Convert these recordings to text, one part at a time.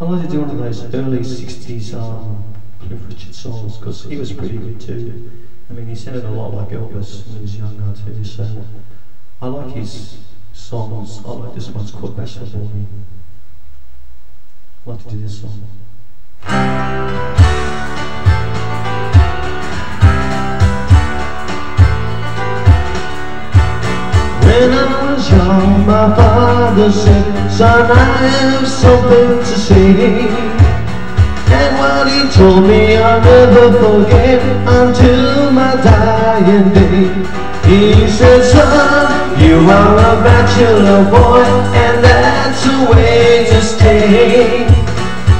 I like to do one of those early 60s um, Cliff Richard songs because he was pretty good too. I mean, he sounded a lot like Elvis when he was younger too, so I like his songs. I like this one's called Bachelor Boy. I like to do this song. When I was young, my father said, Son, I have something to say. And what he told me I'll never forget until my dying day. He said, Son, you are a bachelor boy, and that's the way to stay.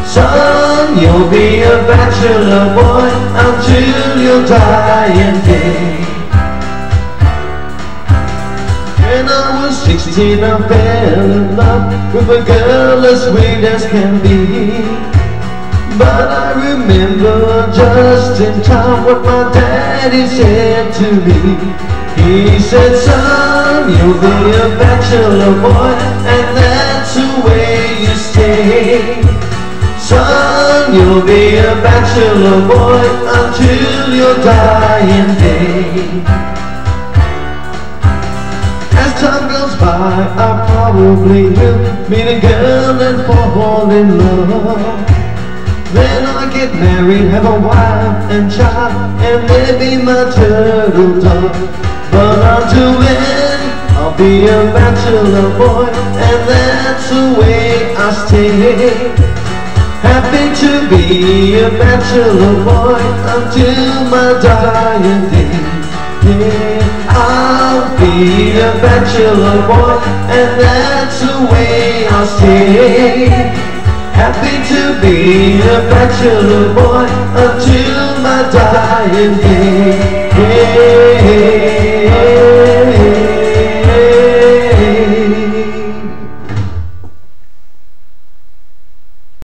Son, you'll be a bachelor boy until your dying day. When I was 16 I fell in love with a girl as sweet as can be. But I remember just in time what my daddy said to me. He said, son, you'll be a bachelor boy And that's the way you stay. Son, you'll be a bachelor boy Until your dying day time goes by, I probably will meet a girl and fall in love. Then I get married, have a wife and child, and they be my turtle dove. But until then, I'll be a bachelor boy, and that's the way I stay. Happy to be a bachelor boy until my dying day. Yeah, be a bachelor boy, and that's the way I'll stay. Happy to be a bachelor boy until my dying day.